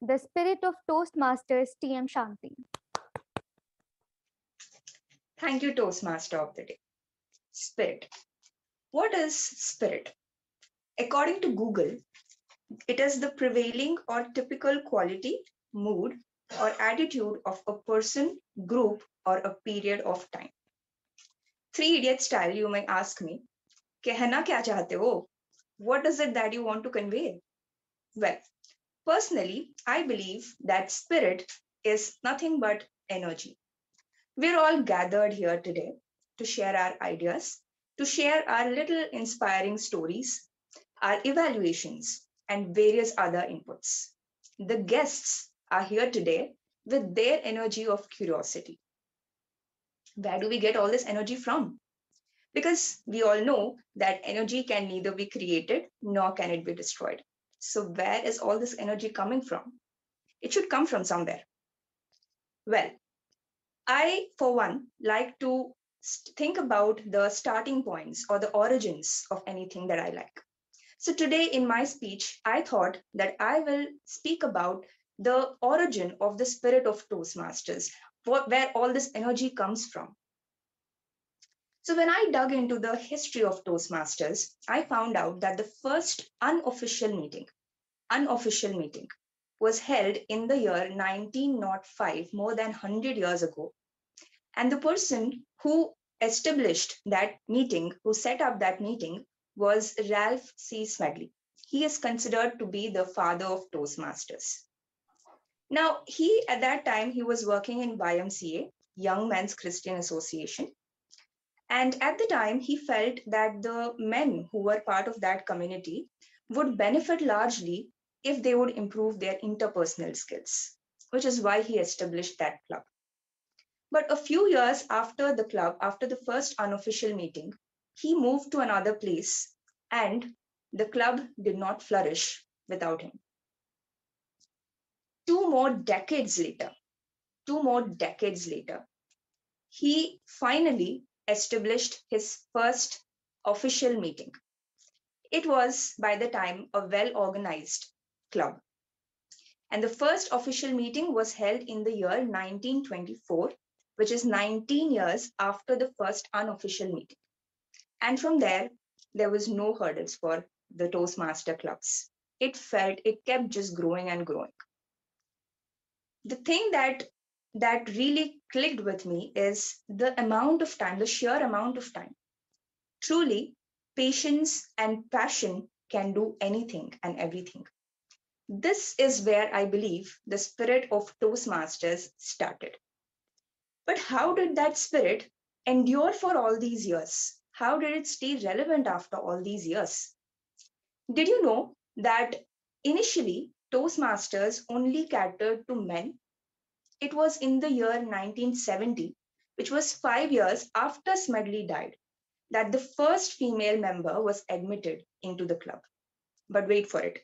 the spirit of Toastmasters TM Shanti. Thank you, Toastmaster of the day. Spirit. What is spirit? According to Google, it is the prevailing or typical quality, mood, or attitude of a person, group, or a period of time. Three idiot style, you may ask me, कहना क्या चाहते हो? What is it that you want to convey? Well, personally, I believe that spirit is nothing but energy. We're all gathered here today to share our ideas, to share our little inspiring stories, our evaluations, and various other inputs. The guests are here today with their energy of curiosity. Where do we get all this energy from? Because we all know that energy can neither be created nor can it be destroyed. So, where is all this energy coming from? It should come from somewhere. Well, I, for one, like to think about the starting points or the origins of anything that I like. So, today in my speech, I thought that I will speak about the origin of the spirit of Toastmasters, where all this energy comes from. So, when I dug into the history of Toastmasters, I found out that the first unofficial meeting, unofficial meeting, was held in the year 1905, more than 100 years ago. And the person who established that meeting, who set up that meeting, was Ralph C. Smedley. He is considered to be the father of Toastmasters. Now, he at that time he was working in YMCA, Young Men's Christian Association, and at the time, he felt that the men who were part of that community would benefit largely if they would improve their interpersonal skills, which is why he established that club. But a few years after the club, after the first unofficial meeting, he moved to another place and the club did not flourish without him. Two more decades later, two more decades later, he finally established his first official meeting. It was, by the time, a well organized club. And the first official meeting was held in the year 1924, which is 19 years after the first unofficial meeting. And from there, there was no hurdles for the Toastmaster clubs. It felt, it kept just growing and growing. The thing that that really clicked with me is the amount of time, the sheer amount of time. Truly, patience and passion can do anything and everything. This is where I believe the spirit of Toastmasters started. But how did that spirit endure for all these years? How did it stay relevant after all these years? Did you know that initially Toastmasters only catered to men it was in the year 1970, which was five years after Smedley died, that the first female member was admitted into the club. But wait for it.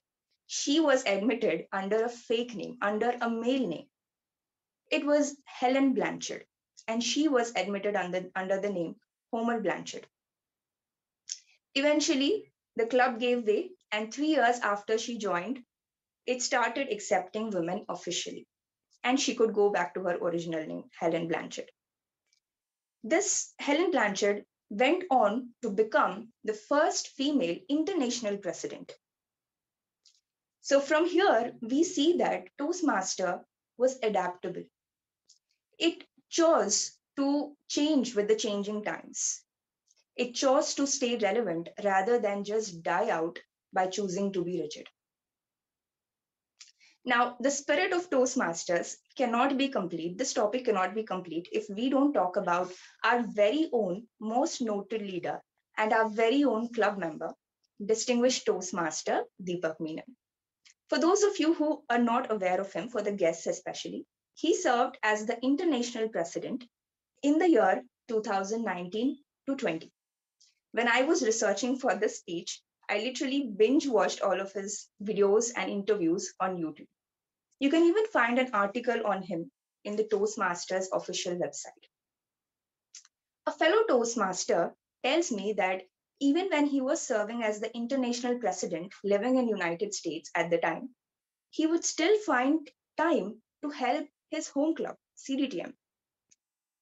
She was admitted under a fake name, under a male name. It was Helen Blanchard, and she was admitted under, under the name Homer Blanchard. Eventually, the club gave way, and three years after she joined, it started accepting women officially and she could go back to her original name, Helen Blanchard. This Helen Blanchard went on to become the first female international president. So from here, we see that Toastmaster was adaptable. It chose to change with the changing times. It chose to stay relevant rather than just die out by choosing to be rigid. Now, the spirit of Toastmasters cannot be complete. This topic cannot be complete if we don't talk about our very own most noted leader and our very own club member, distinguished Toastmaster Deepak Menon. For those of you who are not aware of him, for the guests especially, he served as the international president in the year 2019 to 20. When I was researching for this speech, I literally binge watched all of his videos and interviews on YouTube. You can even find an article on him in the Toastmasters official website. A fellow Toastmaster tells me that even when he was serving as the international president living in United States at the time, he would still find time to help his home club, CDTM.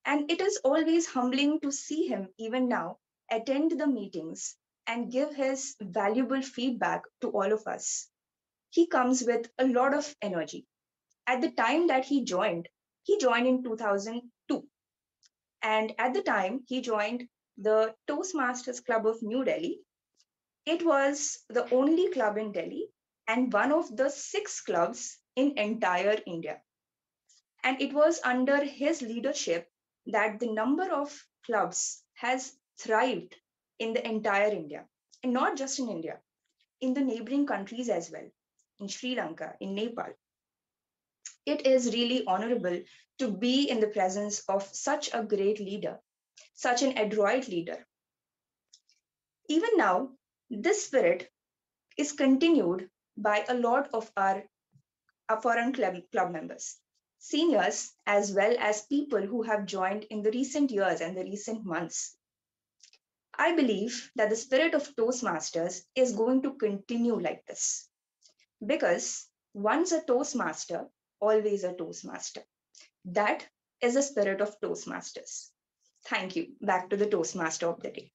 And it is always humbling to see him, even now, attend the meetings and give his valuable feedback to all of us. He comes with a lot of energy. At the time that he joined, he joined in 2002. And at the time, he joined the Toastmasters Club of New Delhi. It was the only club in Delhi and one of the six clubs in entire India. And it was under his leadership that the number of clubs has thrived in the entire India, and not just in India, in the neighboring countries as well, in Sri Lanka, in Nepal. It is really honorable to be in the presence of such a great leader, such an adroit leader. Even now, this spirit is continued by a lot of our, our foreign club, club members seniors as well as people who have joined in the recent years and the recent months. I believe that the spirit of Toastmasters is going to continue like this because once a Toastmaster, always a Toastmaster. That is the spirit of Toastmasters. Thank you. Back to the Toastmaster of the day.